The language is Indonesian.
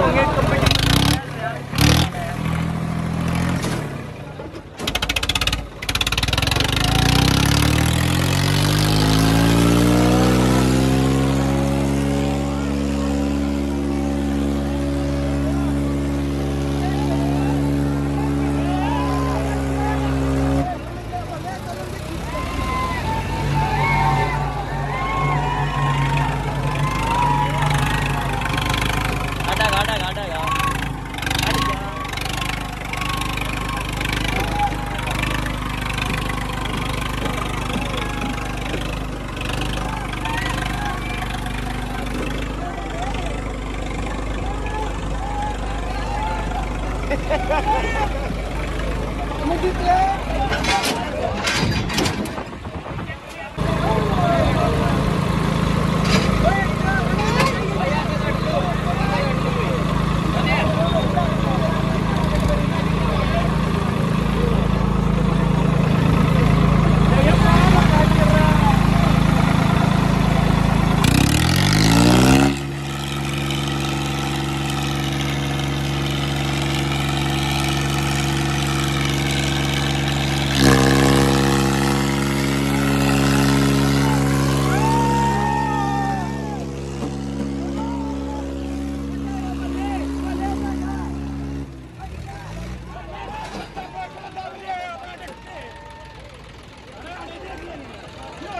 होंगे Kemudian